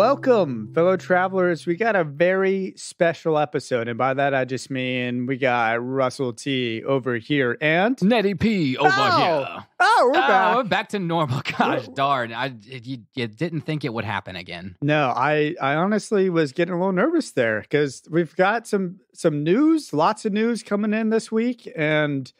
Welcome, fellow travelers. We got a very special episode, and by that I just mean we got Russell T over here and Nettie P over Oh, here. Oh, we're Oh, back. we're back to normal. Gosh darn. I you, you didn't think it would happen again. No, I I honestly was getting a little nervous there because we've got some some news, lots of news coming in this week, and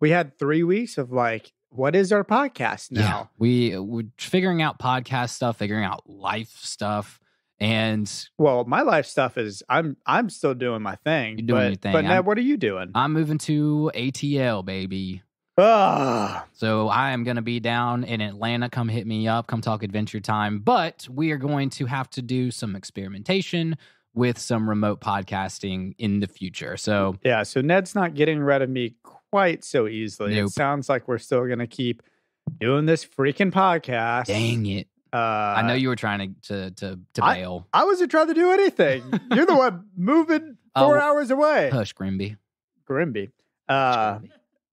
we had three weeks of like, what is our podcast now? We we're figuring out podcast stuff, figuring out life stuff, and Well, my life stuff is I'm I'm still doing my thing. You're doing but, your thing. But Ned, what are you doing? I'm moving to ATL, baby. Ah, So I am going to be down in Atlanta. Come hit me up. Come talk Adventure Time. But we are going to have to do some experimentation with some remote podcasting in the future. So yeah. So Ned's not getting rid of me quite so easily. It sounds like we're still gonna keep doing this freaking podcast. dang it. Uh, I know you were trying to to to, to I- bail. I wasn't trying to do anything. You're the one moving four Oh. hours away. Hush, Grimby. Grimby. Uh,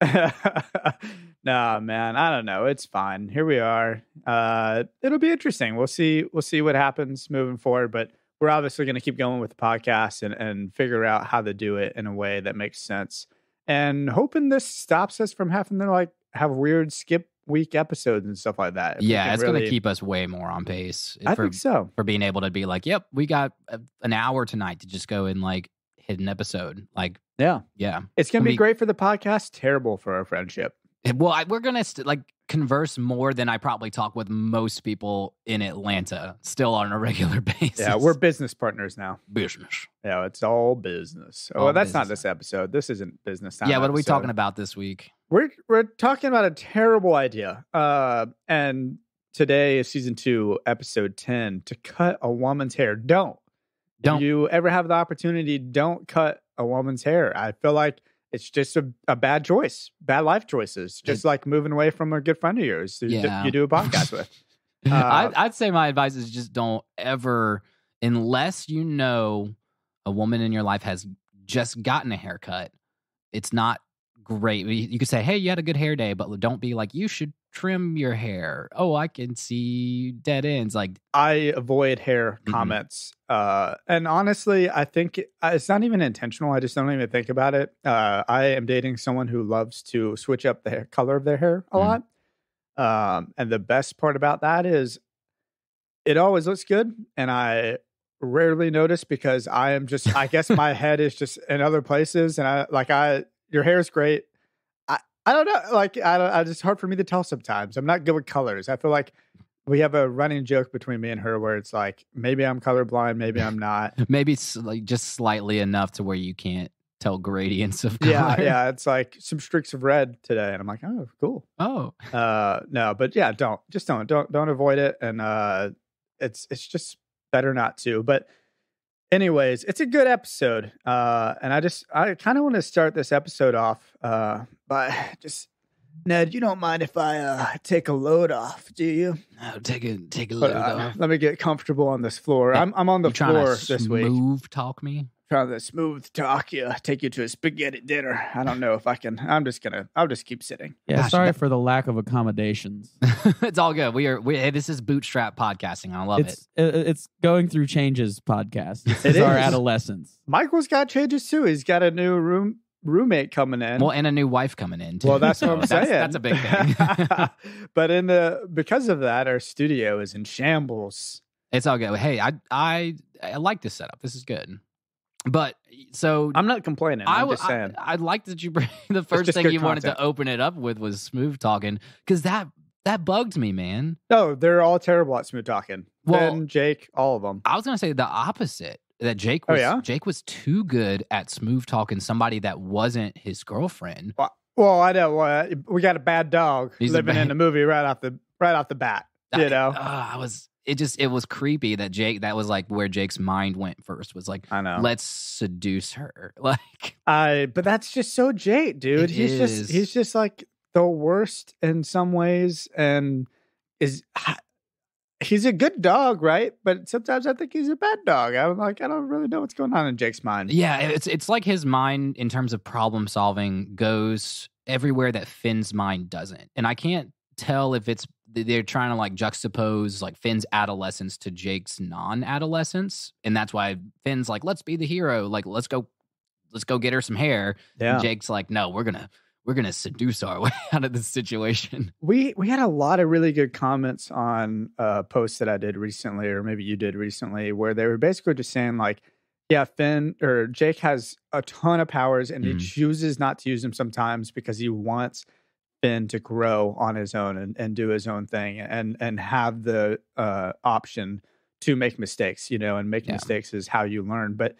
nah, man, I don't know. It's fine. Here we are. Uh, it'll be interesting. We'll see. We'll see what happens moving forward. But we're obviously going to keep going with the podcast and and figure out how to do it in a way that makes sense. And hoping this stops us from having to like have weird skip week episodes and stuff like that. If Yeah, it's going to keep us way more on pace eh, I for think so. for being able to be like, "Yep, we got a, an hour tonight to just go and like hit an episode." Like, Yeah, yeah. it's going to Can be great for the podcast. Terrible for our friendship. Eh, well, I, we're gonna st- like converse more than I probably talk with most people in Atlanta, still on a regular basis. Yeah, we're business partners now. business. Yeah, it's all business. Oh, All well, that's not this episode. This isn't business time. Yeah, what are we talking about this week? We're we're talking about a terrible idea. Uh, and today is season two, episode ten. To cut a woman's hair, don't. Don't. If you ever have the opportunity, don't cut a woman's hair. I feel like it's just a, a bad choice, bad life choices. Just like moving away from a good friend of yours who d- Yeah. you do a podcast with. Uh, I'd, I'd say my advice is just don't ever, unless you know a woman in your life has just gotten a haircut. It's not great. You could say, "Hey, you had a good hair day," but don't be like, "You should trim your hair." Oh, I can see dead ends. Like, I avoid hair Mhm. comments. Uh, and honestly, I think it's not even intentional. I just don't even think about it. Uh, I am dating someone who loves to switch up the hair, color of their hair a Mhm. lot. Um, and the best part about that is it always looks good. And I rarely notice because I am just, I guess my head is just in other places. And I like, I, your hair is great. I, I don't know. Like, I don't, I just hard for me to tell sometimes. I'm not good with colors. I feel like we have a running joke between me and her where it's like maybe I'm colorblind, maybe I'm not. maybe it's like just slightly enough to where you can't tell gradients of color. yeah, yeah. It's like some streaks of red today, and I'm like, oh, cool. Oh, Uh, no, but yeah, don't just don't don't don't avoid it, and uh, it's it's just better not to. But anyways, it's a good episode, uh, and I just I kind of want to start this episode off, uh, by just. Ned, you don't mind if I uh, take a load off, do you? no, take a take a load uh, off. let me get comfortable on this floor. I'm I'm on the You floor this week. move talk me? Trying to smooth talk you, take you to a spaghetti dinner. I don't know if I can. I'm just gonna. I'll just keep sitting. Yeah, Gosh, sorry that- for the lack of accommodations. it's all good. We are. We, hey, this is bootstrap podcasting. I love it's it- it's going through changes podcast. This It is our is. adolescence. Michael's got changes too. He's got a new room roommate coming in. Well, and a new wife coming in. Too. Well, that's what I'm that's, saying. That's a big thing. but in the because of that, our studio is in shambles. it's all good. Hey, I I I like this setup. This is good. But so I'm not complaining. I I'm w- just saying. I, I like that you bring the first thing you wanted content. to open it up with was smooth talking because that that bugged me, man. no, they're all terrible at smooth talking. Well- Finn, Jake, all of them. I was gonna say the opposite. That Jake Oh, was yeah? Jake was too good at smooth talking somebody that wasn't his girlfriend. Well, I know. Uh, we got a bad dog He's living in the movie right off the right off the bat. You I- know. uh, I was it just it was creepy that Jake that was like where Jake's mind went first was like I know. let's seduce her. Like I but that's just so Jake, dude. He's is. just he's just like the worst in some ways and is he's a good dog, right? But sometimes I think he's a bad dog. I'm like I don't really know what's going on in Jake's mind. yeah, it's it's like his mind in terms of problem solving goes everywhere that Finn's mind doesn't. And I can't tell if it's they're trying to like juxtapose like Finn's adolescence to Jake's non-adolescence, and that's why Finn's like, "Let's be the hero. Like, let's go, let's go get her some hair." Yeah. And Jake's like, "No, we're gonna we're gonna seduce our way out of this situation." We we had a lot of really good comments on uh posts that I did recently, or maybe you did recently, where they were basically just saying like, yeah, Finn or Jake has a ton of powers and he Mhm. chooses not to use them sometimes because he wants Finn to grow on his own and, and do his own thing and and have the uh option to make mistakes, you know, and making Yeah. mistakes is how you learn. But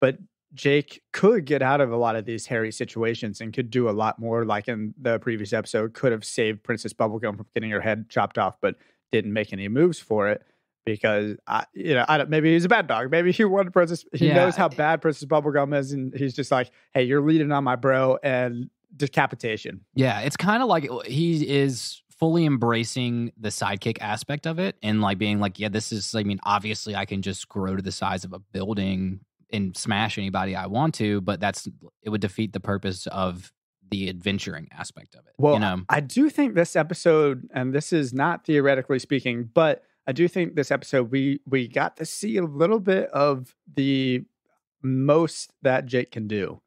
but Jake could get out of a lot of these hairy situations and could do a lot more. Like in the previous episode, could have saved Princess Bubblegum from getting her head chopped off, but didn't make any moves for it because I, you know, I don't. Maybe he's a bad dog. Maybe he wanted Princess. He Yeah. knows how bad Princess Bubblegum is, and he's just like, "Hey, you're leading on my bro," and decapitation. Yeah, it's kind of like he is fully embracing the sidekick aspect of it and like being like, yeah, this is, I mean, obviously I can just grow to the size of a building and smash anybody I want to, but that's, it would defeat the purpose of the adventuring aspect of it. Well, you know, I do think this episode, and this is not theoretically speaking, but I do think this episode we we got to see a little bit of the most that Jake can do.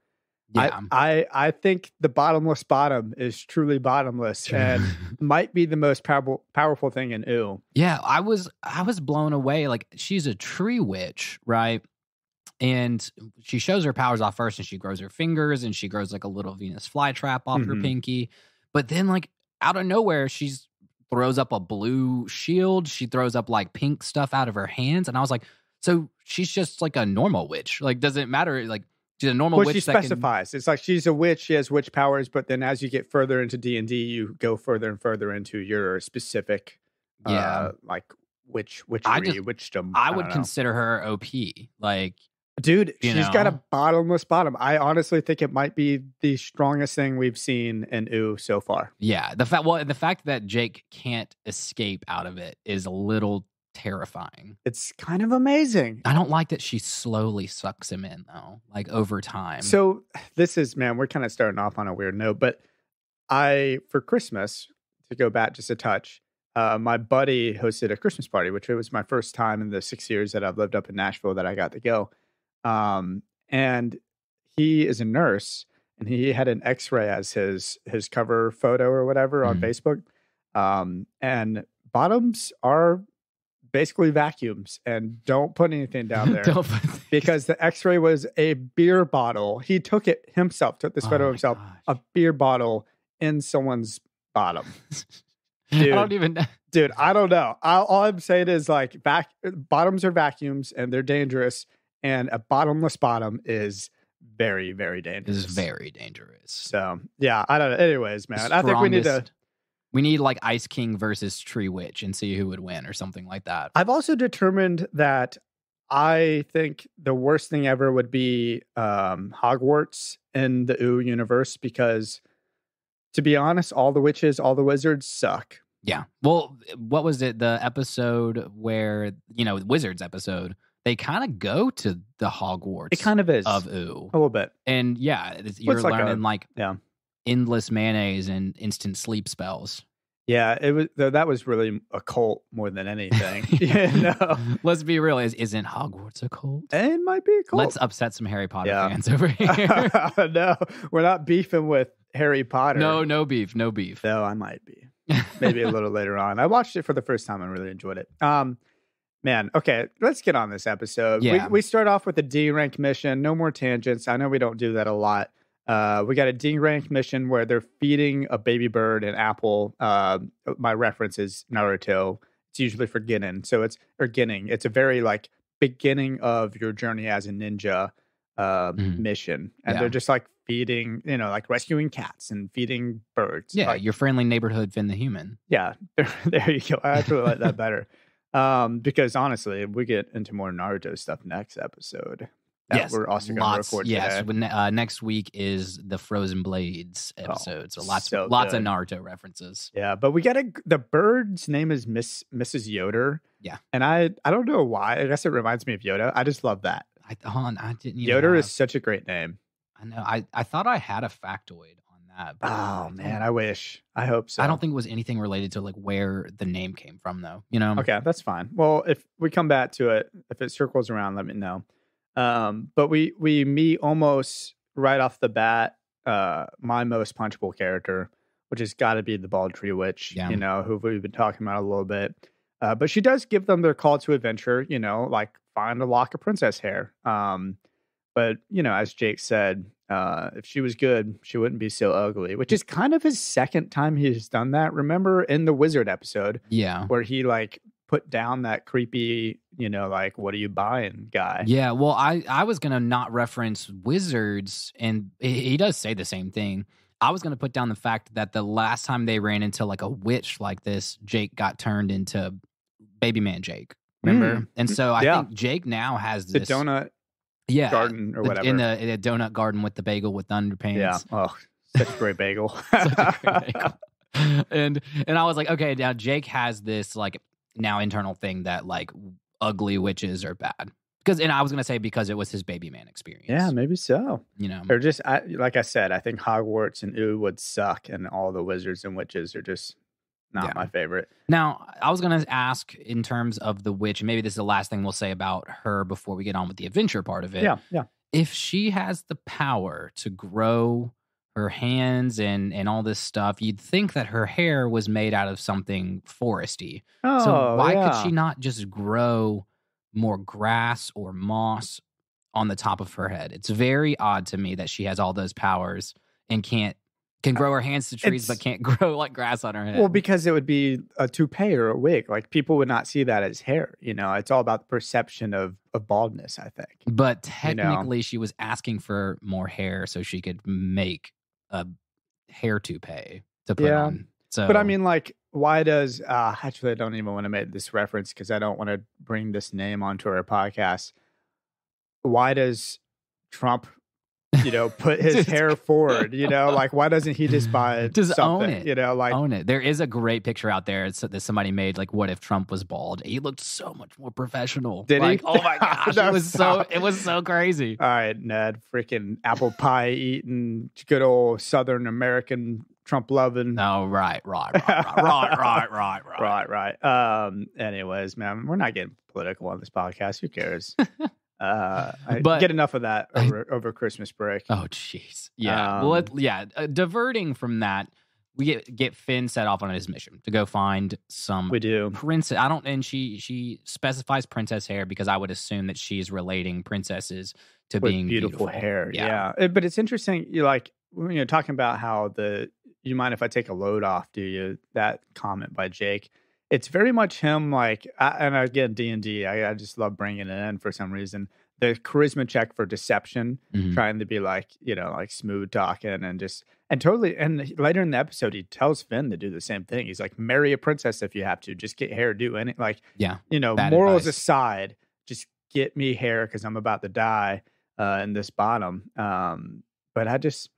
Yeah. I, I I think the bottomless bottom is truly bottomless and might be the most powerful powerful thing in Ooo. Yeah, I was I was blown away. Like she's a tree witch, right? And she shows her powers off first, and she grows her fingers, and she grows like a little Venus flytrap off her Mhm. pinky. But then, like out of nowhere, she's throws up a blue shield. She throws up like pink stuff out of her hands, and I was like, so she's just like a normal witch. Like, does it matter? Like, she's a normal Well, witch. she that can- specifies. It's like she's a witch. She has witch powers, but then as you get further into D and D, you go further and further into your specific, Yeah. uh, like witch witchery, just- witchdom. I don't would know. consider her OP. Like, Dude, she's got a bottomless bottom. I honestly think it might be the strongest thing we've seen in Ooo so far. Yeah, the fact well, the fact that Jake can't escape out of it is a little terrifying. It's kind of amazing. I don't like that she slowly sucks him in though, like over time. So this is man, we're kind of starting off on a weird note, but I for Christmas to go back just a touch. Uh, my buddy hosted a Christmas party, which it was my first time in the six years that I've lived up in Nashville that I got to go. Um, and he is a nurse, and he had an X-ray as his his cover photo or whatever on Mhm. Facebook. Um, and bottoms are basically vacuums, and don't put anything down there Don't put- because the x-ray was a beer bottle he took it himself took this Oh photo my himself gosh. a beer bottle in someone's bottom I Dude. don't even. dude i don't know I, all i'm saying is like vac- bottoms are vacuums and they're dangerous and a bottomless bottom is very very This dangerous is very dangerous. so yeah i don't know anyways man i think we need to We need like Ice King versus Tree Witch and see who would win or something like that. I've also determined that I think the worst thing ever would be um, Hogwarts in the Ooo universe because, to be honest, all the witches, all the wizards suck. Yeah. Well, what was it? The episode where you know Wizards episode. They kind of go to the Hogwarts It kind of is of Ooo, a little bit. and yeah, it's, you're like a- learning like yeah. Endless mayonnaise and instant sleep spells. Yeah, it was that was really a cult more than anything. yeah, no, Let's be real. Is isn't Hogwarts a cult? it might be a cult. Let's upset some Harry Potter Yeah. fans over here. no, we're not beefing with Harry Potter. no, no beef, no beef. though I might be. maybe a little later on. I watched it for the first time and really enjoyed it. Um, man, okay, let's get on this episode. Yeah. We, we start off with a D rank mission. No more tangents. I know we don't do that a lot. Uh, we got a D rank mission where they're feeding a baby bird an apple. Uh, my reference is Naruto. It's usually for Genin, so it's or Ginning. It's a very like beginning of your journey as a ninja uh, Mhm. mission, and Yeah. they're just like feeding, you know, like rescuing cats and feeding birds. Yeah, Like, your friendly neighborhood Finn the human. yeah, there, there you go. I actually like that better. Um, because honestly, we get into more Naruto stuff next episode. That yes, we're also going to record yes, today. when, uh, next week is the Frozen Blades episode, so lots, so lots good. of Naruto references. Yeah, but we got a the bird's name is Miss Mrs. Yoder. Yeah. and I I don't know why. I guess it reminds me of Yoda. I just love that. I, hon, I didn't. Yoder have- is such a great name. I know. I, I thought I had a factoid on that. Oh man, I wish. I hope so. I don't think it was anything related to like where the name came from, though. You know? Okay, that's fine. Well, if we come back to it, if it circles around, let me know. Um, but we we meet almost right off the bat uh my most punchable character, which has got to be the Bald Tree Witch. Yeah. You know, who we've been talking about a little bit. Uh, but she does give them their call to adventure. You know, like find a lock of princess hair. Um, but you know, as Jake said, uh, if she was good, she wouldn't be so ugly. Which is kind of his second time he's done that. Remember in the wizard episode Yeah. where he like put down that creepy, you know, like what are you buying guy. Yeah, well, I I was gonna not reference wizards, and he, does say the same thing. I was gonna put down the fact that the last time they ran into like a witch like this, Jake got turned into Baby Man Jake. Remember? Mm. And so I Yeah. think Jake now has The this donut yeah, garden or whatever. in the, in the donut garden with the bagel with underpants. yeah. Oh, such a great bagel. Such a great bagel. and and I was like, okay, now Jake has this like now internal thing that like ugly witches are bad. Because and I was gonna say because it was his baby man experience. yeah, maybe so. You know. Or just I, like I said, I think Hogwarts and Ooo would suck, and all the wizards and witches are just not Yeah. my favorite. Now, I was going to ask in terms of the witch, maybe this is the last thing we'll say about her before we get on with the adventure part of it. Yeah, yeah. If she has the power to grow her hands and and all this stuff, you'd think that her hair was made out of something foresty. Oh, so why yeah. could she not just grow more grass or moss on the top of her head? It's very odd to me that she has all those powers and can't can uh, grow her hands to trees but can't grow like grass on her head. Well, because it would be a toupee or a wig. Like people would not see that as hair. You know, it's all about the perception of, of baldness. I think. But you know. technically, she was asking for more hair so she could make a hair toupee to put Yeah. on. So, But I mean, like, why does uh, actually I don't even want to make this reference because I don't want to bring this name onto our podcast. Why does Trump, you know, put his hair forward? You know, like why doesn't he just buy Just own it. You know, like own it. There is a great picture out there that somebody made. Like, what if Trump was bald? He looked so much more professional. Did he? Oh my gosh, No, it was so it was so crazy. all right, Ned, freaking apple pie eating, good old Southern American Trump loving. No, right, right, right, right, right, right, right, right. Right, right. Um. Anyways, man, we're not getting political on this podcast. Who cares? Uh, I But- get enough of that over over Christmas break. Oh, jeez. Yeah. well, Um, let, yeah. Uh, diverting from that, we get get Finn set off on his mission to go find some We do. princess. I don't, and she she specifies princess hair because I would assume that she's relating princesses to with being beautiful, beautiful, hair. Yeah. Yeah. Uh, but it's interesting. You like when you're talking about how the you mind if I take a load off? Do you that comment by Jake? It's very much him. Like, I, and again, D and D. I I just love bringing it in for some reason. The charisma check for deception, Mhm. trying to be like you know like smooth talking and just and totally. And later in the episode, he tells Finn to do the same thing. He's like, marry a princess if you have to. Just get hair. Do any like Yeah. you know, morals advice. aside, just get me hair because I'm about to die uh, in this bottom. Um, but I just,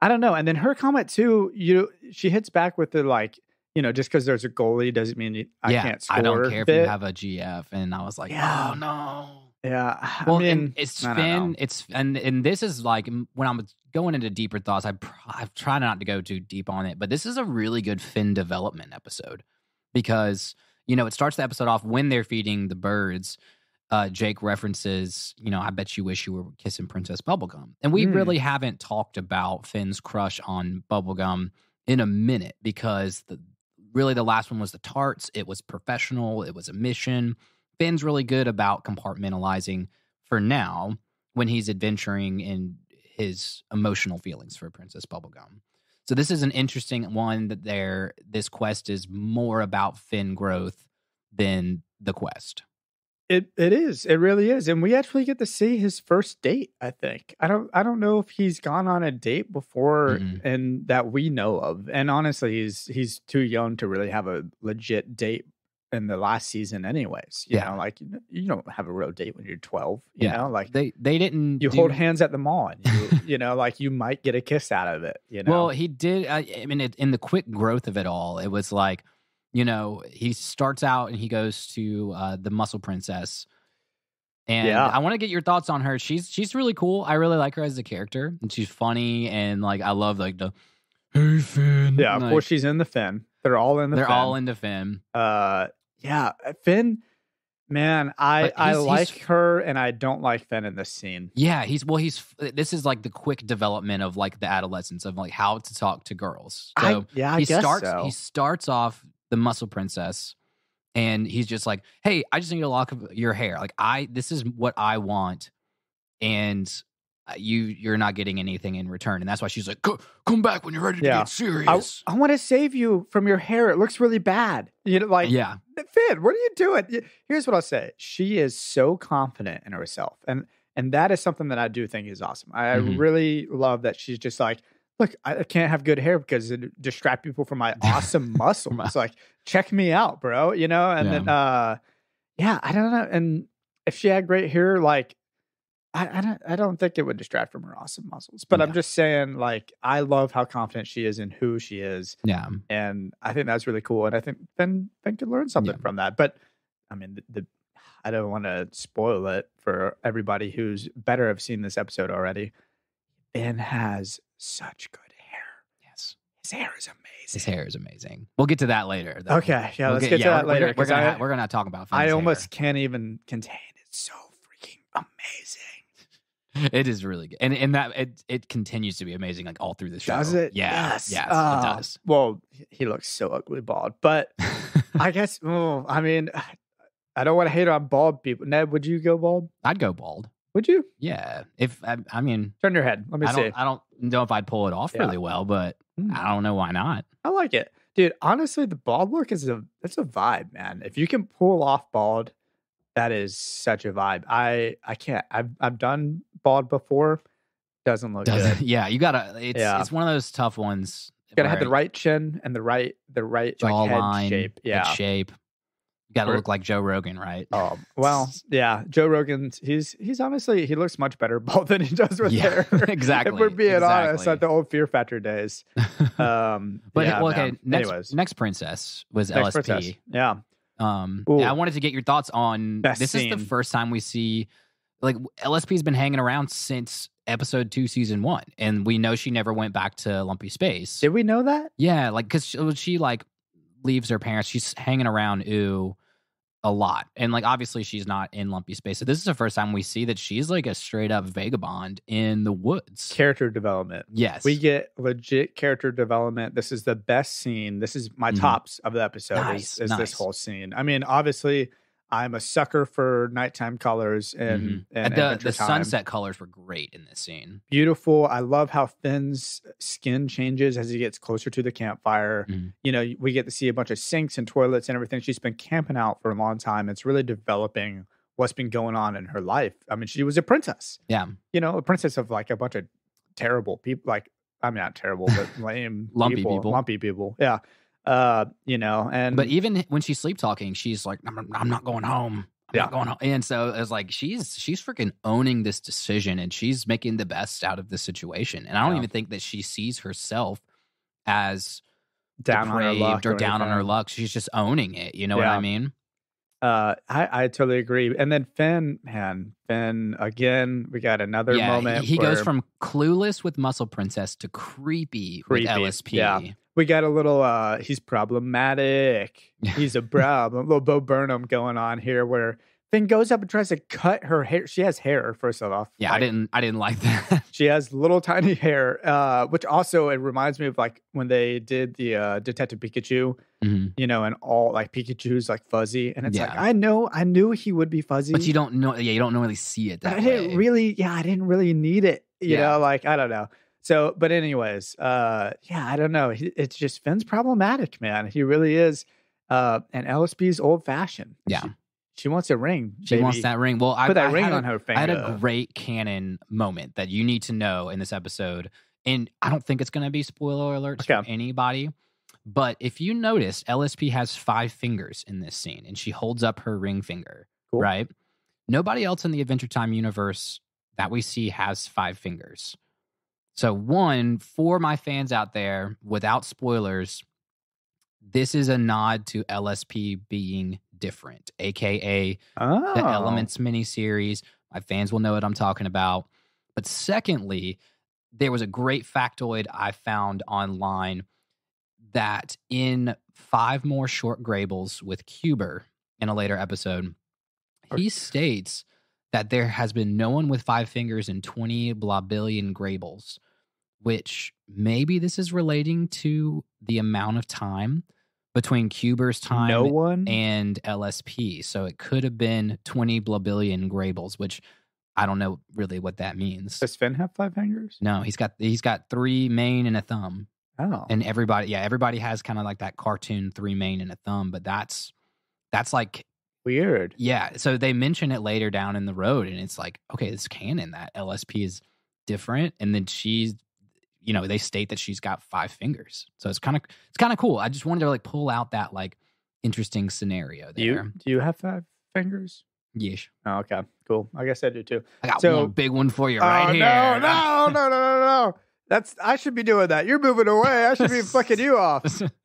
I don't know. And then her comment too, you, know, she hits back with the like, you know, just because there's a goalie doesn't mean you- I yeah, can't score. I don't care if you have a GF. And I was like, Yeah. oh no. Yeah, I Well, mean, and it's I Finn. It's and and this is like when I'm going into deeper thoughts. I pr- I've tried not to go too deep on it, but this is a really good Finn development episode because you know it starts the episode off when they're feeding the birds. Uh, Jake references, you know, I bet you wish you were kissing Princess Bubblegum, and we Mm. really haven't talked about Finn's crush on Bubblegum in a minute because the really the last one was the tarts. It was professional. It was a mission. Finn's really good about compartmentalizing for now when he's adventuring in his emotional feelings for Princess Bubblegum. So this is an interesting one that there this quest is more about Finn growth than the quest. It it is. It really is. And we actually get to see his first date, I think. I don't I don't know if he's gone on a date before Mm-mm. and that we know of. And honestly, he's he's too young to really have a legit date in the last season anyways. You Yeah. know, like you, you don't have a real date when you're 12, you Yeah. know? Like They they didn't you do- hold hands at the mall and you, you know, like you might get a kiss out of it, you know. Well, he did. I, I mean, it, in the quick growth of it all, it was like, you know, he starts out and he goes to uh, the Muscle Princess, and Yeah. I want to get your thoughts on her. She's she's really cool. I really like her as a character, and she's funny, and like I love like the Hey Finn. Yeah, of Like, course she's in the Finn. They're all in the they're Finn. all into Finn. uh yeah, Finn man, I I like her and I don't like Finn in this scene. Yeah, he's well. He's this is like the quick development of like the adolescence of like how to talk to girls. So I, yeah, I he guess starts so. he starts off the muscle princess, and he's just like, "Hey, I just need a lock of your hair. Like I, this is what I want, and uh, you you're not getting anything in return." And that's why she's like, "Come back when you're ready to Yeah. get serious." I want to save you from your hair. It looks really bad. You know, like yeah, Finn, what are you doing? Here's what I'll say. She is so confident in herself. And and that is something that I do think is awesome. I Mhm. really love that she's just like, look, I can't have good hair because it distract people from my awesome muscles. Like, check me out, bro. You know? And then uh yeah, I don't know. And if she had great hair, like I, I don't I don't think it would distract from her awesome muscles. But I'm just saying, like, I love how confident she is in who she is yeah, and I think that's really cool. And I think Finn Finn could learn something Yeah. from that. But I mean, the, the I don't want to spoil it for everybody who's better have seen this episode already. Finn has such good hair. yes. His hair is amazing. His hair is amazing. We'll get to that later. though. Okay, yeah, We'll let's get, to that we're- later. We're, gonna I, we're gonna talk about. I almost can't even contain. It's so freaking amazing. It is really good, and and that it it continues to be amazing like all through the show. Does it? Yeah. Yes. Yes. Ah, it does. Well, he- he looks so ugly bald, but I guess. Oh, I mean, I don't want to hate on bald people. Ned, would you go bald? I'd go bald. Would you Yeah. If I, I mean, turn your head? Let me I see. don't, I don't know if I'd pull it off Yeah. really well, but Hmm. I don't know why not. I like it, dude. Honestly, the bald look is a it's a vibe, man. If you can pull off bald, that is such a vibe. I I can't. I've I've done bald before. Doesn't look Doesn't, good. yeah, you gotta. It's Yeah. it's one of those tough ones. You gotta have the right chin and the right the right like, jawline head shape. Yeah. shape. You gotta Or- look like Joe Rogan, right? Um, well, yeah. Joe Rogan, he's he's honestly he looks much better bald than he does with Yeah, hair. exactly, If we're being honest, exactly. like the old Fear Factor days. Um, but yeah, well, okay, man. next Anyways, next princess was next LSP. princess. Yeah. Um. I wanted to get your thoughts on Best this. Is the first time we see like LSP's been hanging around since episode two, season one, and we know she never went back to Lumpy Space. Did we know that? yeah, like because she, she like leaves her parents, she's hanging around Ooo a lot, and like obviously she's not in Lumpy Space. So this is the first time we see that she's like a straight up vagabond in the woods. Character development. Yes, We get legit character development. This is the best scene. This is my Mhm. tops of the episode. Nice, is, is nice. this whole scene? I mean, obviously, I'm a sucker for nighttime colors and, Mhm. and the adventure the time. sunset colors were great in this scene. Beautiful. I love how Finn's skin changes as he gets closer to the campfire. Mhm. You know, we get to see a bunch of sinks and toilets and everything. She's been camping out for a long time. It's really developing what's been going on in her life. I mean, she was a princess. Yeah, you know, a princess of like a bunch of terrible people. Like, I mean, not terrible, but lame, Lumpy people, people. lumpy people. Yeah, uh, you know, and but even when she's sleep talking, she's like, "I'm, I'm not going home. I'm Yeah. not going home." And so it's like she's she's freaking owning this decision, and she's making the best out of the situation. And I don't Yeah. even think that she sees herself as down on her depraved luck or down on her luck. She's just owning it. You know what I mean? Uh, I I totally agree. And then Finn, man, Finn again. We got another yeah, moment. he goes from clueless with Muscle Princess to creepy, Creepy, with LSP. yeah. we got a little. uh He's problematic. He's a problem. a little Bo Burnham going on here, where Finn goes up and tries to cut her hair. She has hair. First off, Yeah, I didn't I didn't like that. She has little tiny hair, uh, which also it reminds me of like when they did the uh, Detective Pikachu, Mhm. you know, and all like Pikachu's like fuzzy, and it's like I know, I knew he would be fuzzy, But you don't know yeah, you don't really see it that I didn't way. really, yeah, I didn't really need it, you Yeah. know, like I don't know. So, but anyways, uh, yeah, I don't know. It's just Finn's problematic, man. He really is, uh, and LSP's old fashioned. Yeah. she, she wants a ring. She wants that ring. Well, I Put that I ring had a- on her finger. I had a great canon moment that you need to know in this episode. And I don't think it's going to be spoiler alerts for anybody. But if you notice, LSP has five fingers in this scene and she holds up her ring finger, Cool. right? Nobody else in the Adventure Time universe that we see has five fingers. So, one, for my fans out there, without spoilers, this is a nod to LSP being different, aka oh. the Elements miniseries. My fans will know what I'm talking about. But secondly, there was a great factoid I found online that in five more short Graybles with Cuber in a later episode, he states that there has been no one with five fingers in 20 blobillion Graybles, which maybe this is relating to the amount of time between Cuber's time no one. and LSP. So it could have been 20 blabillion Graybles, which I don't know really what that means. Does Finn have five fingers? No, he's got he's got three main and a thumb. Oh, And everybody, yeah, everybody has kind of like that cartoon three main and a thumb, but that's that's like weird. yeah. So they mention it later down in the road, and it's like, okay, it's canon that LSP is different, and then she's, you know, they state that she's got five fingers. So it's kind of it's kind of cool. I just wanted to like pull out that like interesting scenario Do you there. do you have five fingers? Yes, Oh, okay, cool. I guess I do too. I got So- one big one for you right oh, here. No, no, no, no, no, no. That's I should be doing that. You're moving away. I should be fucking you off.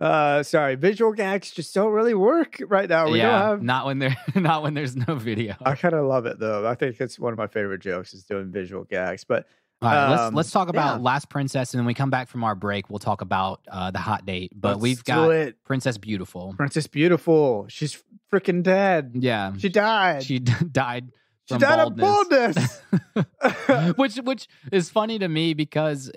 uh, sorry, visual gags just don't really work right now. We yeah, don't have. not when there, not when there's no video. I kind of love it though. I think it's one of my favorite jokes is doing visual gags. But All right, let's Um, let's talk about yeah. Last Princess, and then we come back from our break. We'll talk about uh, the hot date. But let's we've got it. Princess Beautiful. Princess Beautiful. She's freaking dead. Yeah, She died. she d- died. She from died of baldness. baldness. which which is funny to me because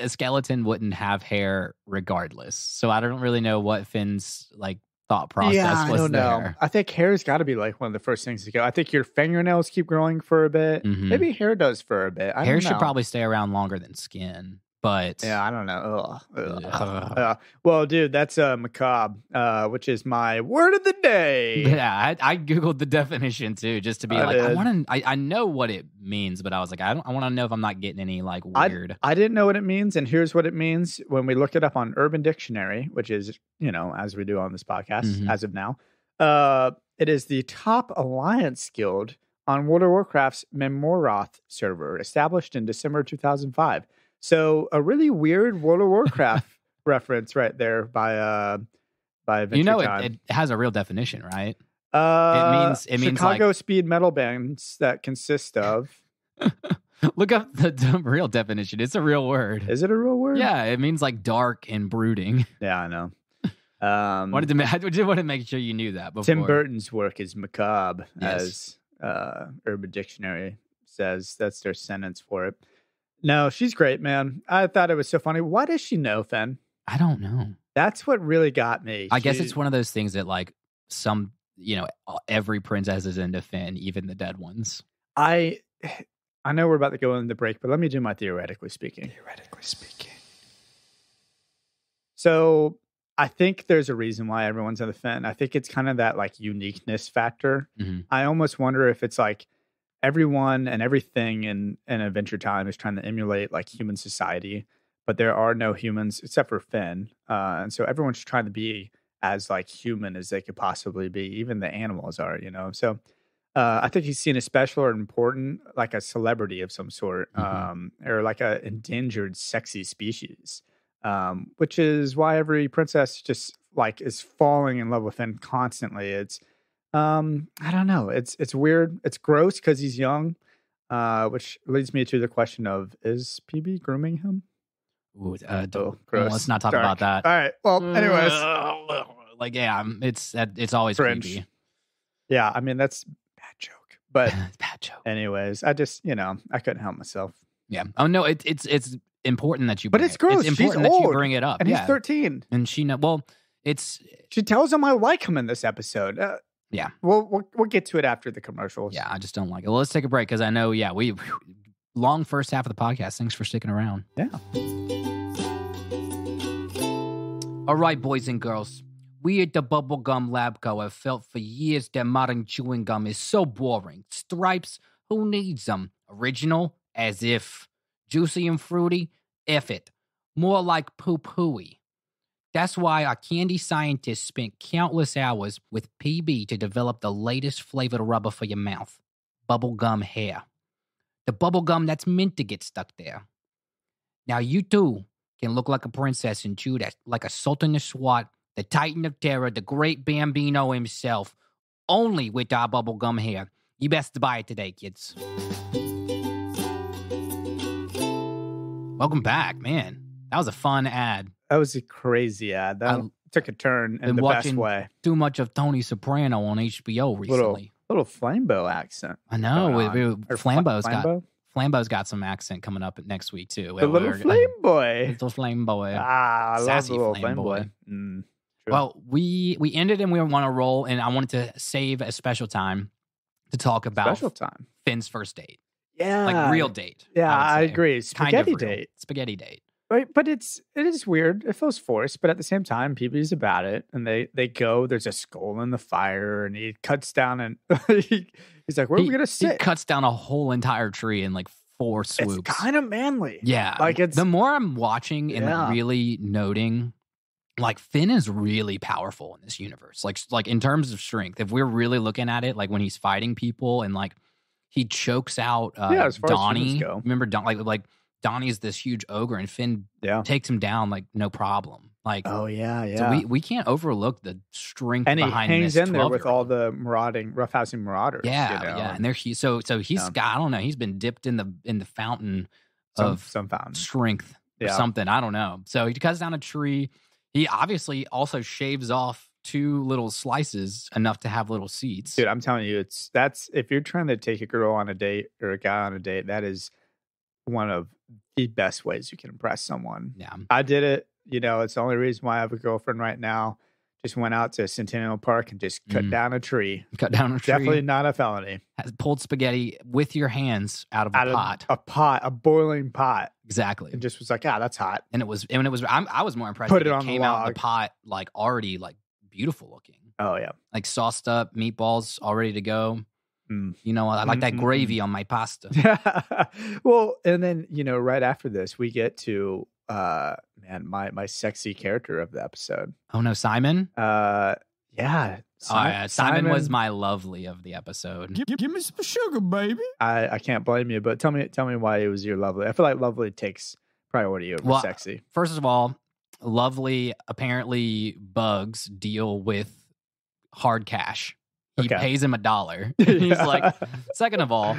a skeleton wouldn't have hair regardless. So I don't really know what Finn's like thought process yeah, I was don't know. there. I think hair's got to be like one of the first things to go. I think your fingernails keep growing for a bit. Mhm. Maybe hair does for a bit. I hair should probably stay around longer than skin, but Yeah, I don't know. Ugh. Ugh. Ugh. well, dude, that's uh, macabre, uh, which is my word of the day. Yeah, I, I googled the definition too, just to be I like, I want to. I, I know what it means, but I was like, I don't. I want to know if I'm not getting any like weird. I didn't know what it means, and here's what it means when we look it up on Urban Dictionary, which is, you know, as we do on this podcast Mhm. as of now. Uh, it is the top alliance guild on World of Warcraft's Mannoroth server, established in December 2005. So a really weird World of Warcraft reference right there by uh by Adventure you know, it, it has a real definition, right? uh, means- it means, Chicago speed metal bands that consist of. Look up the, the real definition. It's a real word. Is it a real word? Yeah, it means like dark and brooding. yeah, I know. Um, wanted to, I did want to make sure you knew that before. Tim Burton's work is macabre, Yes. as uh, Urban Dictionary says. That's their sentence for it. No, she's great, man. I thought it was so funny. Why does she know Finn? I don't know. That's what really got me. I guess it's one of those things that like some, you know, every princess is into Finn, even the dead ones. I. I know we're about to go into the break, but let me do my theoretically speaking. Theoretically speaking. So I think there's a reason why everyone's on the Finn. I think it's kind of that like uniqueness factor. Mhm. I almost wonder if it's like everyone and everything in, in Adventure Time is trying to emulate like human society, but there are no humans except for Finn. Uh, and so everyone's trying to be as like human as they could possibly be. Even the animals are, you know. So uh, I think he's seen as special or important, like a celebrity of some sort, Mhm. um, or like a endangered, sexy species. Um, which is why every princess just like is falling in love with him constantly. It's um, I don't know. It's it's weird. It's gross because he's young, uh, which leads me to the question of is PB grooming him? Ooh, uh, don't- Oh, gross. let's not talk Dark. about that. All right. Well, anyways, like yeah, um, it's it's always creepy. yeah. I mean that's bad joke, but Bad joke. anyways, I just you know I couldn't help myself. Yeah. Oh no, it, it's it's important that you. But bring it's it. gross. It's She's important that you old, bring it up. And yeah. he's thirteen. and she know. Well, it's She tells him I like him in this episode. Uh, Yeah. We'll, we'll we'll get to it after the commercials. yeah. I just don't like it. Well, let's take a break because I know. Yeah, we long first half of the podcast. Thanks for sticking around. Yeah. All right, boys and girls. We at the Bubblegum Lab Co. have felt for years that modern chewing gum is so boring. Stripes, who needs them? Original, as if. Juicy and fruity, F it. More like poo pooey. That's why our candy scientists spent countless hours with PB to develop the latest flavored rubber for your mouth bubblegum hair. The bubblegum that's meant to get stuck there. Now, you too can look like a princess and chew that like a sultan of SWAT, the titan of terror, the great Bambino himself, only with our bubblegum hair. You best buy it today, kids. Welcome back, man. That was a fun ad. That was a crazy ad. That I- took a turn in the best way. Too much of Tony Soprano on HBO recently. Little Flambo accent. I know. going We, on. we, Or Fla- Flambo's got Flambo? Flambo's got some accent coming up next week too. the little flame boy. Little flame boy. Ah, I love Sassy the little flame flame boy. boy. Mm. Well, we we ended and we want to roll, and I wanted to save a special time to talk about special time. Finn's first date, Yeah, like real date. Yeah, I, say. agree. Kind of Spaghetti date, Spaghetti date. Right? But it's it is weird. It feels forced, but at the same time, PB's about it, and they they go. There's a skull in the fire, and he cuts down, and he, he's like, "Where are he, we gonna sit?" he sit?" cuts down a whole entire tree in like four It's swoops. kind of manly. yeah, like it's the more I'm watching and Yeah. like really noting, like Finn is really powerful in this universe. Like like in terms of strength, if we're really looking at it, like when he's fighting people and like he chokes out uh, Yeah, as far as Donny. go. Remember Don like like Donny's this huge ogre and Finn yeah. takes him down like no problem. Like Oh yeah, yeah. so we, we can't overlook the strength and he behind hangs this in there with all the marauding, roughhousing marauders. yeah, you know, yeah, and they're he, so so he's Yeah. got I don't know he's been dipped in the in the fountain some, of some fountain. strength or Yeah. something. I don't know. So he cuts down a tree. He obviously also shaves off two little slices enough to have little seats. Dude, I'm telling you, it's that's if you're trying to take a girl on a date or a guy on a date, that is one of the best ways you can impress someone. yeah, I did it. You know, it's the only reason why I have a girlfriend right now. Just went out to Centennial Park and just cut Mhm. down a tree. cut down a tree. Definitely not a felony. has pulled spaghetti with your hands out of a Out of pot. a pot, a boiling pot, exactly. and just was like, ah, that's hot. And it was and it was I'm, I was more impressed. Put that it on the came out of the pot like already like beautiful looking, Oh yeah. like sauced up meatballs all ready to go. Mm. You know, I like that Mm, mm, gravy on my pasta. well, and then you know, right after this, we get to uh man, my my sexy character of the episode. Oh no, Simon. Uh yeah. Oh, Si- yeah, Simon, was my lovely of the episode. Give, give me some sugar, baby. I, I can't blame you, but tell me tell me why it was your lovely. I feel like lovely takes priority over Well, sexy. First of all, lovely apparently bugs deal with hard cash. He Okay. pays him a dollar. He's like, second of all,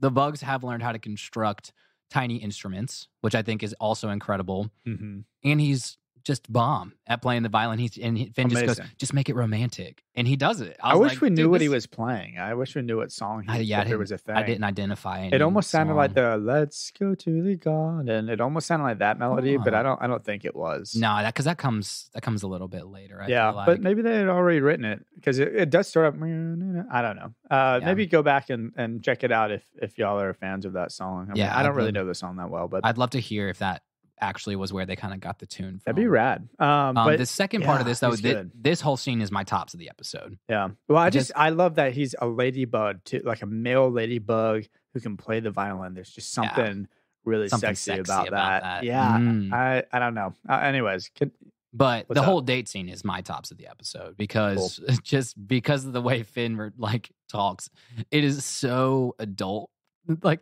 the bugs have learned how to construct tiny instruments, which I think is also incredible. Mhm. And he's just bomb at playing the violin. He's and Finn just goes, just make it romantic, and he does it. I, was wish like, we knew what he was playing. I wish we knew what song he I- yeah, I there was a thing. I didn't identify. It any almost sounded like the "Let's go to the garden." It almost sounded like that melody, but. I don't. I don't think it was. no, that because that comes that comes a little bit later. I yeah, feel like. but maybe they had already written it because it, it does start up. I don't know. Uh, Yeah. Maybe go back and, and check it out if if y'all are fans of that song. I mean, Yeah, I don't I'd really love- know the song that well, but I'd love to hear if that actually was where they kind of got the tune from. that'd be rad. Um, Um, but the second part of this, though, this whole scene is my tops of the episode. yeah, well, I just, just- I love that he's a ladybug too, like a male ladybug who can play the violin. There's just Yeah. something really Something sexy, sexy about, about that. that. Yeah, Mm. I I don't know. Uh, anyways, could, But the up? whole date scene is my tops of the episode because just because of the way Finn like talks, it is so adult like.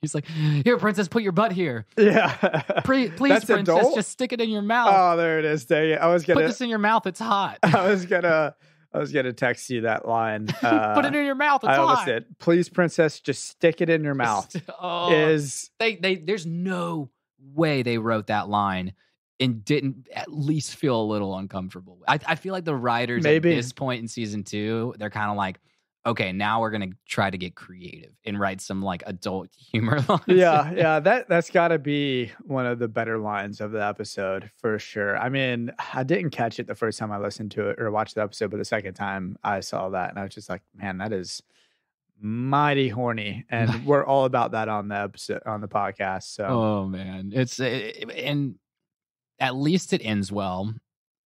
He's like, "Here, princess, put your butt here. yeah, Pre- please, That's princess, adult? just stick it in your mouth. Oh, there it is. There, it. I was gonna. put this in your mouth. It's hot. I was gonna. I was gonna text you that line. Uh, put it in your mouth. It's I almost hot. did. Please, princess, just stick it in your mouth. oh, Is they they there's no way they wrote that line and didn't at least feel a little uncomfortable. I, I feel like the writers Maybe. at this point in season two, they're kind of like, okay, now we're gonna try to get creative and write some like adult humor lines. yeah, yeah. That that's got to be one of the better lines of the episode for sure. I mean, I didn't catch it the first time I listened to it or watched the episode, but the second time I saw that, and I was just like, man, that is mighty horny, and we're all about that on the episode on the podcast. So Oh man, it's it, and at least it ends well.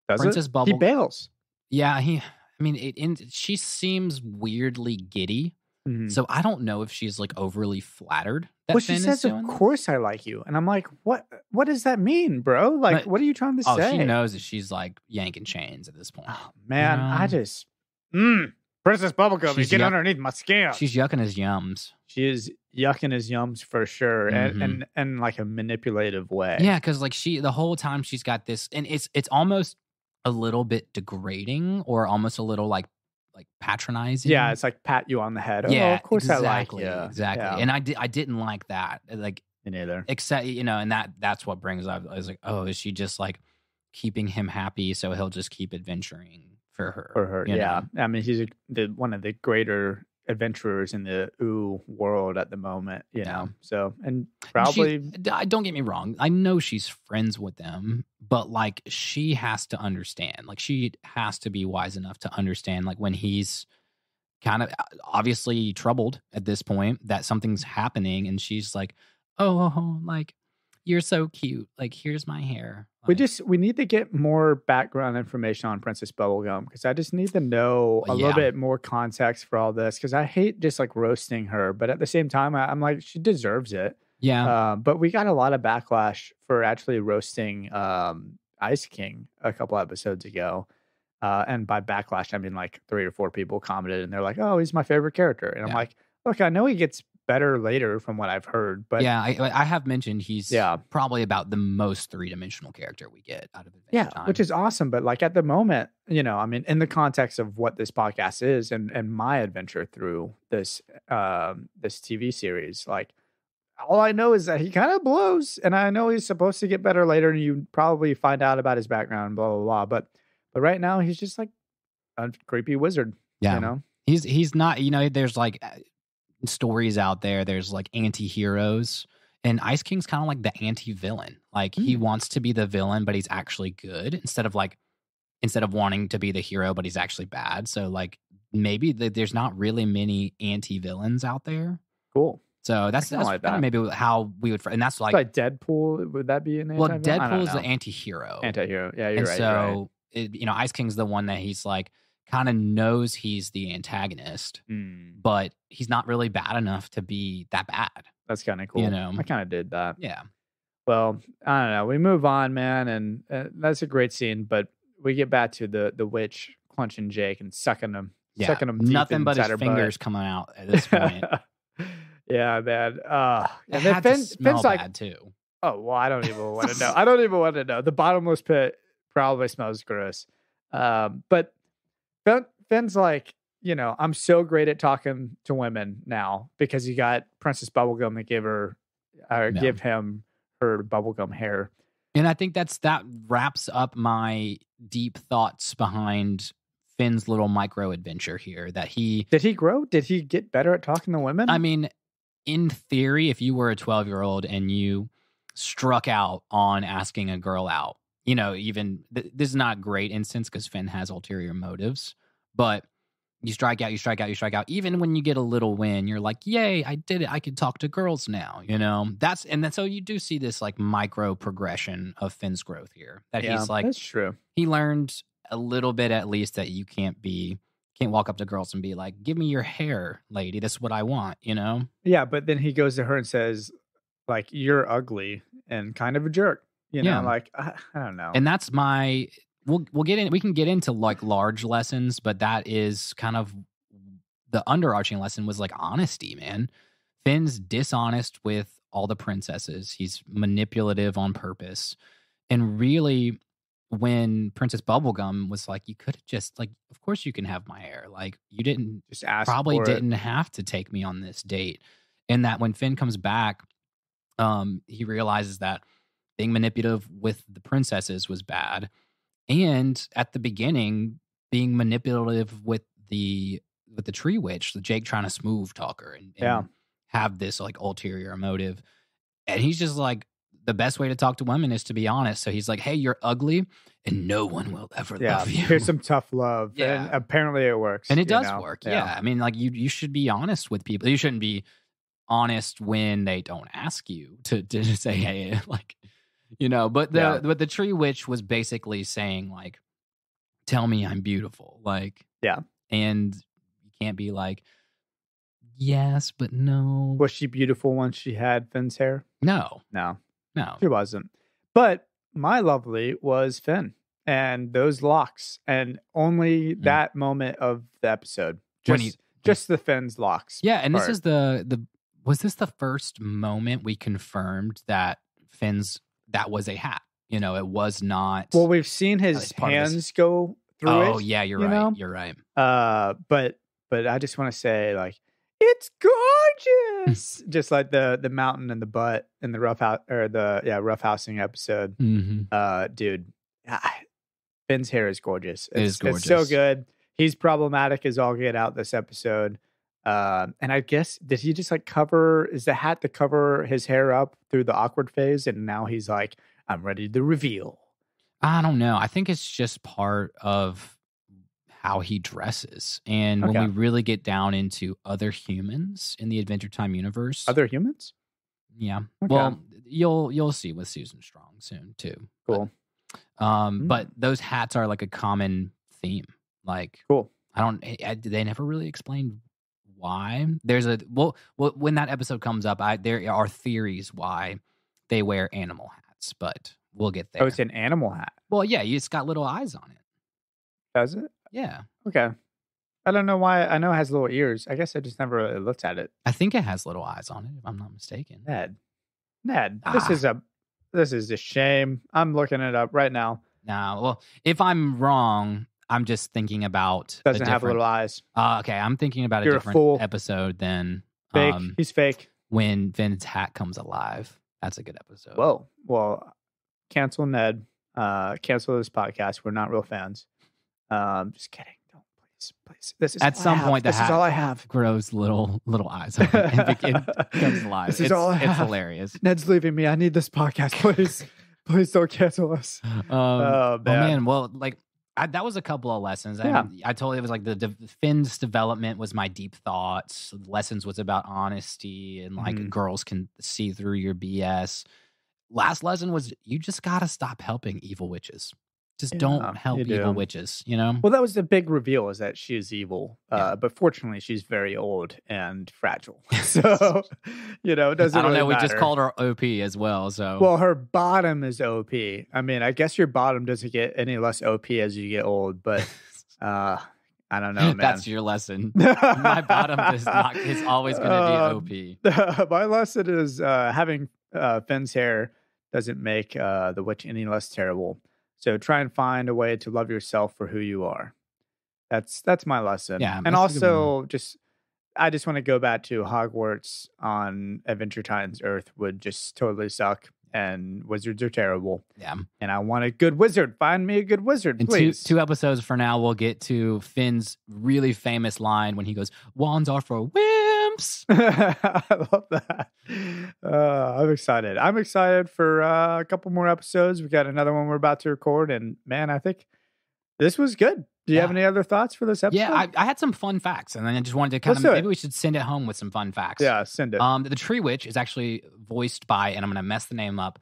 does Princess it? He Bubble- bails. Yeah, he. I mean, it. ends she seems weirdly giddy, Mhm. so I don't know if she's like overly flattered that Well, Finn she is says, "Of course I like you," and I'm like, "What? What does that mean, bro? Like, But- what are you trying to Oh, say?" she knows that she's like yanking chains at this point. Oh, man, I know? just, mm, Princess Bubblegum, you She's get yuck- underneath my skin. She's yucking his yums. she is yucking his yums for sure, and Mhm. and and like a manipulative way. Yeah, because like she the whole time she's got this, and it's it's almost a little bit degrading or almost a little like like patronizing. yeah. It's like pat you on the head. Oh, yeah, of course exactly, I like you. exactly. Yeah. And I did I didn't like that. Eh, like Me neither. except you know, and that that's what brings up. I was like, oh, is she just like keeping him happy so he'll just keep adventuring for her? For her, yeah. know? I mean, he's a, the one of the greater adventurers in the Ooo world at the moment. You Yeah. know, so and probably I- don't get me wrong. I know she's friends with them, but like she has to understand. Like she has to be wise enough to understand. Like when he's kind of uh, obviously troubled at this point that something's happening, and she's like, "Oh, oh, oh like you're so cute. Like here's my hair." we just we need to get more background information on Princess Bubblegum because I just need to know a Well, little bit more context for all this because I hate just like roasting her, but at the same time I, I'm like she deserves it. yeah, Uh, but we got a lot of backlash for actually roasting um, Ice King a couple episodes ago. Uh, and by backlash, I mean like three or four people commented and they're like, oh, he's my favorite character. And I'm like, look, I know he gets better later from what I've heard, but yeah. I, I have mentioned he's Yeah. probably about the most three dimensional character we get out of Adventure yeah, Time. which is awesome. But like at the moment, you know, I mean, in the context of what this podcast is and, and my adventure through this um, this TV series, like all I know is that he kind of blows, and I know he's supposed to get better later, and you probably find out about his background, blah blah blah. But but right now, he's just like a creepy wizard. yeah. You know, He's he's not, you know, there's like stories out there, there's like anti-heroes. And Ice King's kind of like the anti-villain. Like he Hmm. wants to be the villain, but he's actually good instead of like instead of wanting to be the hero, but he's actually bad. So like maybe th- there's not really many anti-villains out there. cool. So that's, that's like that. maybe how we would, and that's like, Like, Deadpool, would that be an well, anti-villain? Deadpool is the anti-hero. anti-hero. Yeah, you're and right. so, you're right. it, you know, Ice King's the one that he's like kind of knows he's the antagonist, Hmm, but he's not really bad enough to be that bad. that's kind of cool. You know. I kind of did that. Yeah. Well, I don't know. We move on, man, and uh, that's a great scene. But we get back to the the witch clenching Jake and sucking him, Yeah. sucking him. Nothing but his her butt. fingers coming out at this point. yeah, man. Uh, and then Finn, Finn's like, bad too. oh well, I don't even want to know. I don't even want to know. The bottomless pit probably smells gross. Um, but Finn, Finn's like, you know, I'm so great at talking to women now because he got Princess Bubblegum to give her, or Yeah. give him her bubblegum hair. And I think that's that wraps up my deep thoughts behind Finn's little micro adventure here. That he, Did he grow? Did he get better at talking to women? I mean, in theory, if you were a 12 year old and you struck out on asking a girl out, you know, even th- this is not a great instance because Finn has ulterior motives, but you strike out, you strike out, you strike out. Even when you get a little win, you're like, yay, I did it. I can talk to girls now, you know? That's, and then so you do see this like micro progression of Finn's growth here that yeah, he's like, that's true. he learned a little bit at least that you can't be, can't walk up to girls and be like, give me your hair, lady. That's what I want, you know? Yeah, but then he goes to her and says, like, you're ugly and kind of a jerk. You know, Yeah. like I, I don't know. and that's my we'll we'll get in we can get into like large lessons but that is kind of the underarching lesson was like honesty man finn's dishonest with all the princesses he's manipulative on purpose and really when princess bubblegum was like you could have just like of course you can have my hair like you didn't just ask probably didn't have to take me on this date. And that when Finn comes back, um, he realizes that being manipulative with the princesses was bad. And at the beginning, being manipulative with the with the tree witch, the Jake trying to smooth talker and, and Yeah. have this like ulterior motive. And he's just like, the best way to talk to women is to be honest. So he's like, Hey, you're ugly, and no one will ever Yeah, love you. here's some tough love. Yeah. And apparently it works. and it does know? work yeah. i mean like you you should be honest with people you shouldn't be honest when they don't ask you to to say hey like you know but the Yeah. but the tree witch was basically saying like tell me i'm beautiful like Yeah. and you can't be like yes but no Was she beautiful once she had Finn's hair? no No, no she wasn't. But my lovely was Finn and those locks, and only that moment of the episode. Mm. Just, he- just the Finn's locks. yeah and this is the the was this the first moment we confirmed that finn's that was a hat you know it was not Well, we've seen his of his- hands go through oh it. Oh yeah you're you right know? you're right Uh, but but I just want to say like it's gorgeous. Just like the the mountain and the butt in the rough house or the yeah rough housing episode. Mm-hmm. Uh, dude, Finn's hair is gorgeous. It It's, is It's so good. He's problematic as all get out this episode. Um, and I guess did he just like cover? Is the hat to cover his hair up through the awkward phase? And now he's like, I'm ready to reveal. I don't know. I think it's just part of how he dresses. And when we really get down into other humans in the Adventure Time universe, Other humans? yeah. Okay. Well, you'll you'll see with Susan Strong soon too. Cool. But, um, Mm. but those hats are like a common theme. Like Cool. I don't. I, I- they never really explained why. There's a well, well, when that episode comes up, I there are theories why they wear animal hats, but we'll get there. Oh, it's an animal hat. well, yeah, it's got little eyes on it. Does it? Yeah, Okay. I don't know why. I know it has little ears. I guess I just never really looked at it. I think it has little eyes on it, if I'm not mistaken. Ned. Ned. This Ah. is a this is a shame. I'm looking it up right now. No, well, if I'm wrong, I'm just thinking about a Doesn't have little eyes. Uh, okay, I'm thinking about a You're a different fool. episode than Fake. um, He's fake. when Finn's hat comes alive. That's a good episode. Whoa. Well, cancel Ned. Uh, cancel this podcast. We're not real fans. Um, just kidding. Don't please, please. This is At all I some have. point, the this is all I have. grows little little eyes and becomes alive. This is it's, all I it's hilarious. Ned's leaving me. I need this podcast, please. please don't cancel us. Um, Oh, oh man. man, well, like I, that was a couple of lessons. I, Yeah. I told you it was like the, Finn's development was my deep thoughts. Lessons was about honesty and like Mhm. girls can see through your BS. Last lesson was you just gotta stop helping evil witches. Just Yeah, don't help evil do. witches. You know. Well, that was the big reveal is that she is evil. Yeah. Uh, but fortunately, she's very old and fragile. So, you know, it doesn't I don't really know. We just called her OP as well. So Well, her bottom is OP. I mean, I guess your bottom doesn't get any less OP as you get old, but uh, I don't know, man. that's your lesson. My bottom is not is always going Um, to be OP. My lesson is uh, having uh, Finn's hair doesn't make uh, the witch any less terrible. So try and find a way to love yourself for who you are. That's that's my lesson. Yeah, and that's a good also just I just want to go back to Hogwarts on Adventure Time's Earth would just totally suck, and wizards are terrible. Yeah. And I want a good wizard. Find me a good wizard, In two, please. two episodes for now, we'll get to Finn's really famous line when he goes, "Wands are for wimps." I love that. Uh, I'm excited. I'm excited for uh, a couple more episodes. We got another one we're about to record, and man, I think this was good. Do you have any other thoughts for this episode? Yeah, I, I had some fun facts, and then I just wanted to kind Let's of maybe we should send it home with some fun facts. yeah. Send it. Um, the Tree Witch is actually voiced by, and I'm going to mess the name up,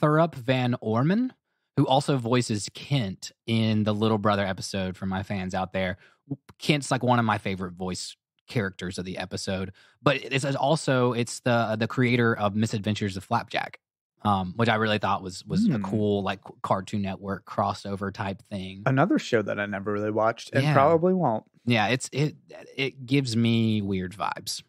Thurop Van Orman, who also voices Kent in the Little Brother episode. For my fans out there, Kent's like one of my favorite voice characters of the episode. But it's also it's the the creator of Misadventures of Flapjack, um, which I really thought was was a Hmm. cool like Cartoon Network crossover type thing. Another show that I never really watched and Yeah. probably won't. Yeah, it's it it gives me weird vibes,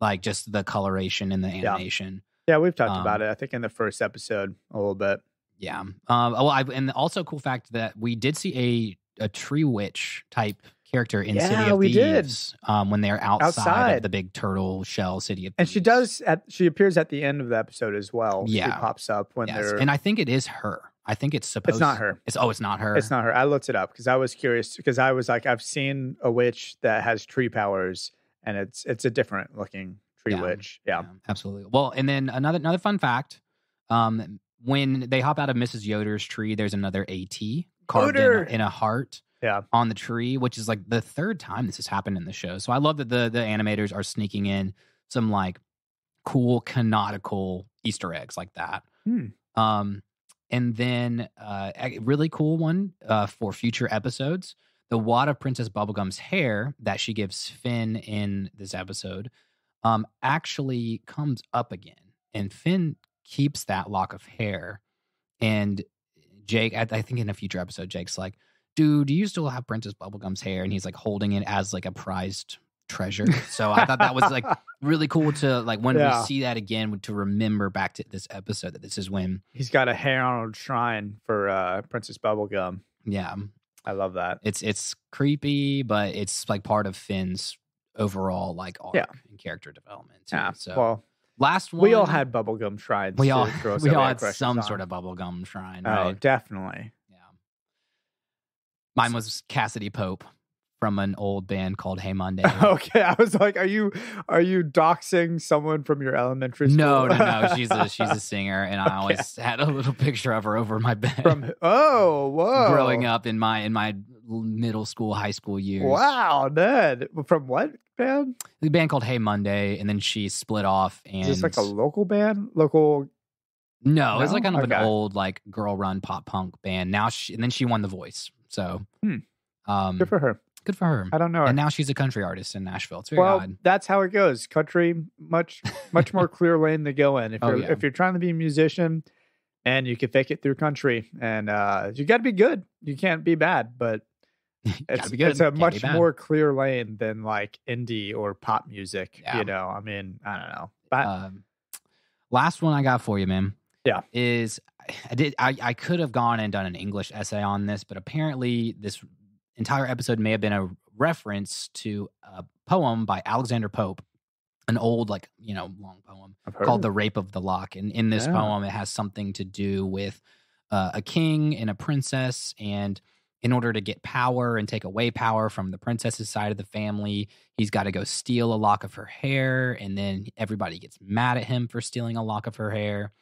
like just the coloration and the animation. Yeah, we've talked Um, about it. I think in the first episode a little bit. Yeah. Um. Well, I and also cool fact that we did see a a tree witch type character in City Yeah, of we did. Um, when they're outside, Outside. of the big turtle shell City of And she does. At, she appears at the end of the episode as well. she Yeah. pops up when Yes, they're. and I think it is her. I think it's supposed. it's not her. It's oh, it's not her. It's not her. I looked it up because I was curious because I was like, I've seen a witch that has tree powers, and it's it's a different looking tree Yeah. witch. Yeah. absolutely. Well, and then another another fun fact. Um, when they hop out of Mrs. Yoder's tree, there's another AT carved in in a heart. Yeah. on the tree, which is like the third time this has happened in the show. So I love that the the animators are sneaking in some like cool canonical Easter eggs like that. Hmm. Um, and then uh, a really cool one uh, for future episodes: the wad of Princess Bubblegum's hair that she gives Finn in this episode um, actually comes up again, and Finn keeps that lock of hair. And Jake, I, I think in a future episode, Jake's like, "Dude, do you still have Princess Bubblegum's hair?" And he's like holding it as like a prized treasure. So I thought that was like really cool to like when Yeah. we see that again to remember back to this episode that this is when He's got a Harold shrine for uh, Princess Bubblegum. yeah I love that. it's it's creepy but it's like part of Finn's overall like arc Yeah. and character development. Too. Yeah. So well, last one, we all had bubblegum shrines. we all we all had some on. sort of bubblegum shrine, Oh, right? definitely. Mine was Cassidy Pope from an old band called Hey Monday. Okay, I was like, are you are you doxing someone from your elementary school? No, no, no. She's a she's a singer, and I Okay. always had a little picture of her over my bed. from oh whoa growing up in my in my middle school, high school years. Wow, Ned. From what band? The band called Hey Monday, and then she split off. And Is this like a local band? Local no, it was like kind of Okay. an old like girl run pop punk band. Now she and then she won The Voice. So, Hmm. um, good for her. good for her. I don't know. her. And now she's a country artist in Nashville. It's very well, odd. that's how it goes. Country, much much more clear lane to go in. If Oh, you're yeah. if you're trying to be a musician and you can fake it through country, and uh, you got to be good. You can't be bad, but it's it's a Can't much more clear lane than like indie or pop music. Yeah. You know, I mean, I don't know. But Um, last one I got for you, man. Yeah. Is I did I, I could have gone and done an English essay on this, but apparently this entire episode may have been a reference to a poem by Alexander Pope, an old, like, you know, long poem called The Rape of the Lock. And in this Yeah. poem, it has something to do with uh, a king and a princess. And in order to get power and take away power from the princess's side of the family, he's got to go steal a lock of her hair. And then everybody gets mad at him for stealing a lock of her hair.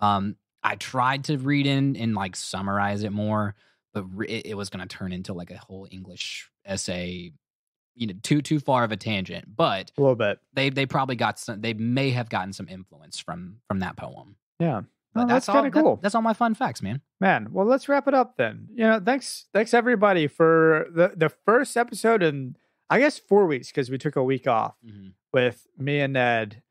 Um, I tried to read in and like summarize it more, but re- it, was going to turn into like a whole English essay, you know, too too far of a tangent. But a little bit. they they probably got some. They may have gotten some influence from from that poem. Yeah. That's, that's kinda that- cool. that's all my fun facts, man. Man, well, let's wrap it up then. You know, thanks, thanks everybody for the the first episode in I guess four weeks because we took a week off mm-hmm. with me and Ned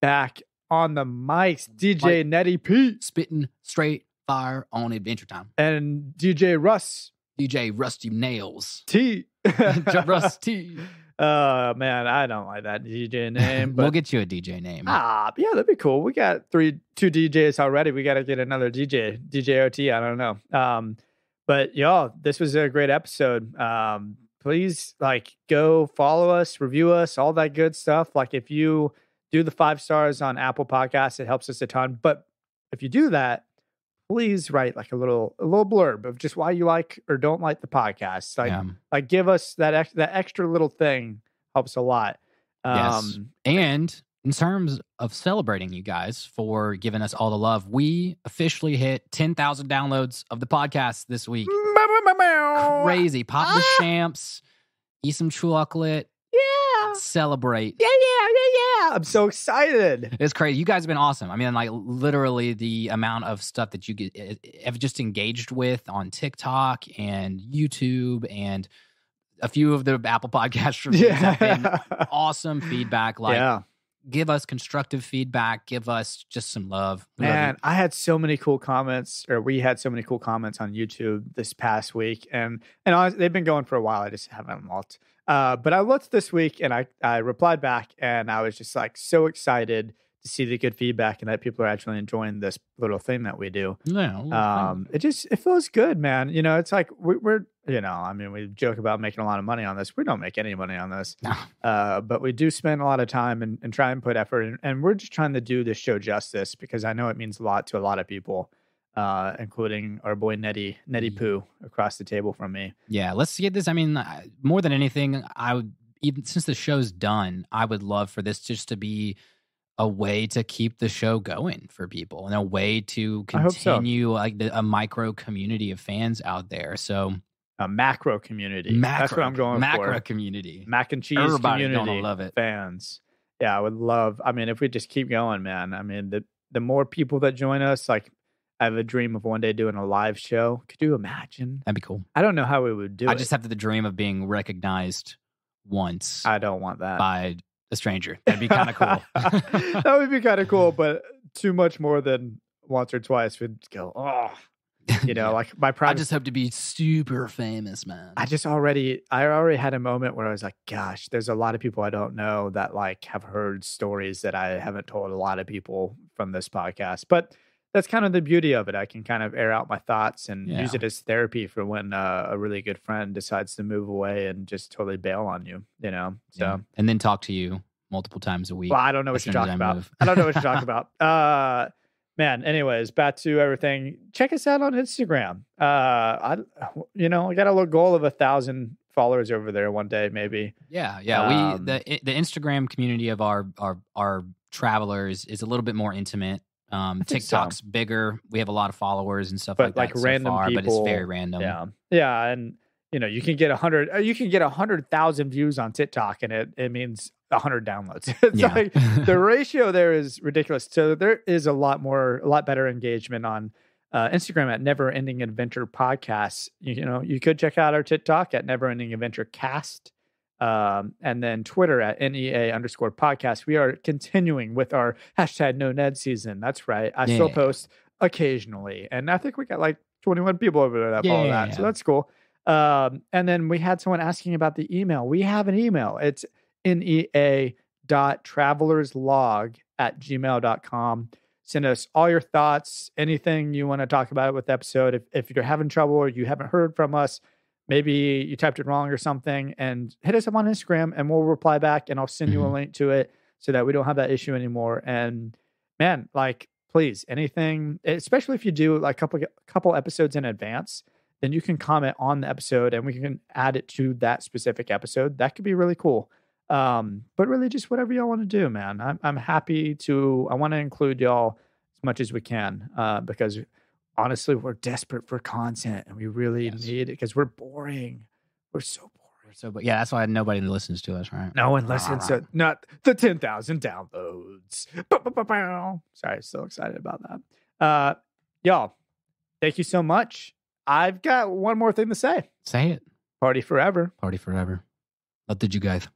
back on the mics, DJ Mike. Netty P Spitting straight fire on Adventure Time. and DJ Russ DJ Rusty Nails. T. Rusty. Uh man, I don't like that DJ name, but we'll get you a DJ name. ah, yeah, that'd be cool. We got three, two DJs already. We got to get another DJ, DJ OT. I don't know. Um, but y'all, this was a great episode. Um, please like go follow us, review us, all that good stuff. Like if you do the five stars on Apple Podcasts, it helps us a ton. But if you do that, please write like a little a little blurb of just why you like or don't like the podcast. Like Yeah. like give us that ex- that extra little thing helps a lot. Um, Yes. And in terms of celebrating you guys for giving us all the love, we officially hit 10,000 downloads of the podcast this week. Crazy. Pop the Ah! champs, eat some chocolate. Celebrate. Yeah, yeah, yeah, yeah. I'm so excited. It's crazy. You guys have been awesome. I mean, like literally the amount of stuff that you get eh, have just engaged with on TikTok and YouTube and a few of the Apple podcast reviews have been awesome feedback. Like, yeah. give us constructive feedback. Give us just some love. We love. Man, I had so many cool comments, or we had so many cool comments on YouTube this past week, and and honestly, they've been going for a while. I just haven't looked. Uh, but I looked this week, and I I replied back, and I was just like so excited to see the good feedback and that people are actually enjoying this little thing that we do. Yeah, well, Um, it just it feels good, man. You know, it's like we, we're you know, I mean, we joke about making a lot of money on this. We don't make any money on this. No. Uh, but we do spend a lot of time and, and try and put effort in, and we're just trying to do this show justice because I know it means a lot to a lot of people, uh, including our boy Nettie Nettie Yeah. Pooh across the table from me. yeah. Let's get this. I mean, more than anything, I would even since the show's done, I would love for this just to be a way to keep the show going for people and a way to hope so. continue like the, a micro community of fans out there. So A macro community. macro, That's what I'm going macro for. community. Mac and cheese Everybody's community gonna love it. fans. Yeah, I would love. I mean, if we just keep going, man. I mean, the the more people that join us, like I have a dream of one day doing a live show. Could you imagine? That'd be cool. I don't know how we would do I it. just have the dream of being recognized once I don't want that. by a stranger. That'd be kind of cool. that would be kind of cool, but too much more than once or twice would go. Oh, you know, like my I just hope to be super famous, man. I just already, I already had a moment where I was like, gosh, there's a lot of people I don't know that like have heard stories that I haven't told a lot of people from this podcast. But that's kind of the beauty of it. I can kind of air out my thoughts and Yeah. use it as therapy for when uh, a really good friend decides to move away and just totally bail on you. You know, so. Yeah. and then talk to you multiple times a week. Well, I don't know what you're talking about. I don't know what you're talking about. Uh, man. Anyways, back to everything. Check us out on Instagram. Uh, I, you know, I got a little goal of a thousand followers over there one day, maybe. Yeah, yeah. we Um, the the Instagram community of our our our travelers is a little bit more intimate. Um, think so. TikTok's bigger. We have a lot of followers and stuff But, like, like, that random so far, but it's very random. Yeah, yeah, and you know, you can get a hundred. uh, You can get a hundred thousand views on TikTok, and it it means a hundred downloads. it's Yeah. like the ratio there is ridiculous. So there is a lot more, a lot better engagement on uh, Instagram at Never Ending Adventure Podcasts. You, you know, you could check out our TikTok at Never Ending Adventure Cast, um, and then Twitter at NEA underscore podcast. We are continuing with our hashtag No Ned season. That's right. I still post occasionally, and I think we got like 21 people over there that follow that. So that's cool. Um, and then we had someone asking about the email. We have an email. It's NEA dot travelerslog at gmail.com. Send us all your thoughts, anything you want to talk about with the episode. If, if you're having trouble or you haven't heard from us, maybe you typed it wrong or something, and hit us up on Instagram and we'll reply back and I'll send you a Mhm. link to it so that we don't have that issue anymore. And man, like, please, anything, especially if you do like a couple, couple episodes in advance, then you can comment on the episode and we can add it to that specific episode. That could be really cool. Um, but really just whatever y'all want to do, man. I'm I'm happy to I want to include y'all as much as we can. Uh, because honestly, we're desperate for content and we really Yes. need it because we're boring. We're so boring. So, but yeah, that's why nobody listens to us, right? No one listens to not the 10,000 downloads. Bow, bow, bow, bow. Sorry, so excited about that. Uh, y'all, thank you so much. I've got one more thing to say. Say it. Party forever. Party forever. What did you guys?